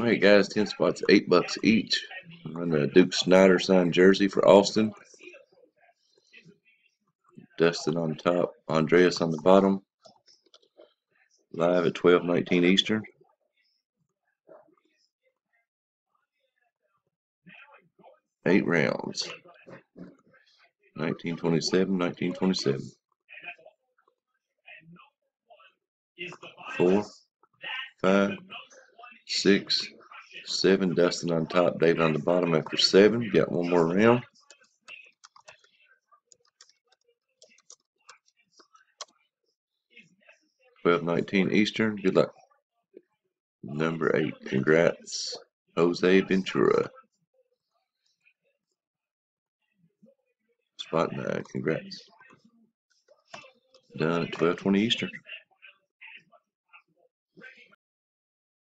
Alright guys, 10 spots, 8 bucks each. Run the Duke Snider signed jersey for Austin. Dustin on top, Andreas on the bottom. Live at 12:19 Eastern. Eight rounds. 1927, 1927. Four, five, six, seven. Dustin on top, David on the bottom after seven. Got one more round. Twelve nineteen Eastern. Good luck. Number eight. Congrats, Jose Ventura. Spot nine. Congrats. Done at twelve twenty Eastern.